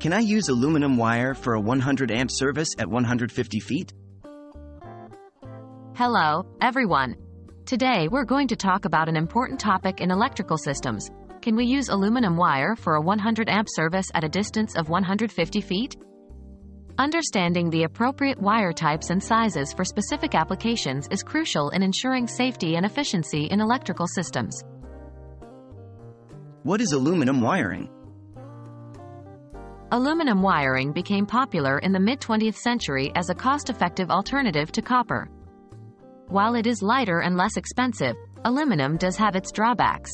Can I use aluminum wire for a 100 amp service at 150 feet? Hello, everyone. Today we're going to talk about an important topic in electrical systems. Can we use aluminum wire for a 100 amp service at a distance of 150 feet? Understanding the appropriate wire types and sizes for specific applications is crucial in ensuring safety and efficiency in electrical systems. What is aluminum wiring? Aluminum wiring became popular in the mid-20th century as a cost-effective alternative to copper. While it is lighter and less expensive, aluminum does have its drawbacks.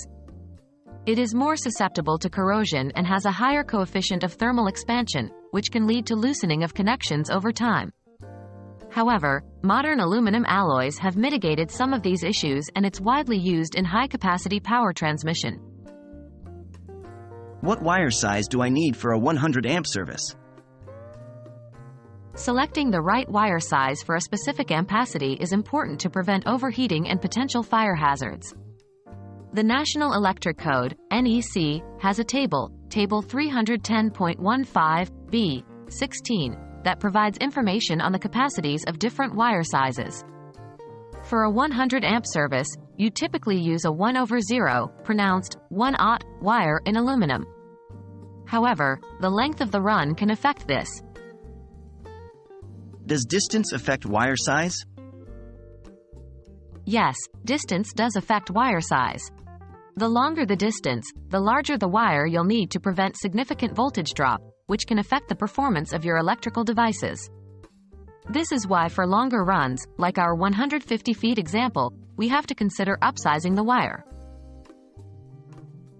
It is more susceptible to corrosion and has a higher coefficient of thermal expansion, which can lead to loosening of connections over time. However, modern aluminum alloys have mitigated some of these issues and it's widely used in high-capacity power transmission. What wire size do I need for a 100 amp service? Selecting the right wire size for a specific ampacity is important to prevent overheating and potential fire hazards. The National Electric Code, NEC, has a table, Table 310.15b, 16, that provides information on the capacities of different wire sizes. For a 100 amp service, you typically use a 1 over 0, pronounced 1 aught, wire in aluminum. However, the length of the run can affect this. Does distance affect wire size? Yes, distance does affect wire size. The longer the distance, the larger the wire you'll need to prevent significant voltage drop, which can affect the performance of your electrical devices. This is why for longer runs, like our 150 feet example, we have to consider upsizing the wire.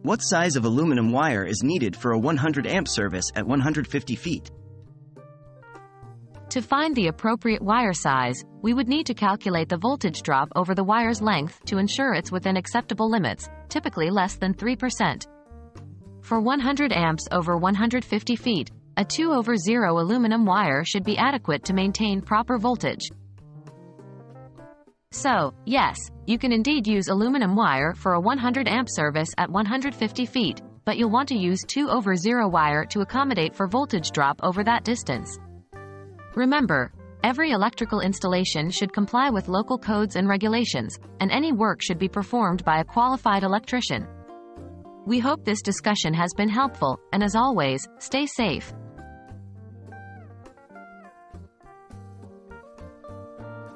What size of aluminum wire is needed for a 100 amp service at 150 feet? To find the appropriate wire size, we would need to calculate the voltage drop over the wire's length to ensure it's within acceptable limits, typically less than 3%. For 100 amps over 150 feet, a 2 over 0 aluminum wire should be adequate to maintain proper voltage. So, yes, you can indeed use aluminum wire for a 100 amp service at 150 feet, but you'll want to use 2 over 0 wire to accommodate for voltage drop over that distance. Remember, every electrical installation should comply with local codes and regulations, and any work should be performed by a qualified electrician. We hope this discussion has been helpful, and as always, stay safe.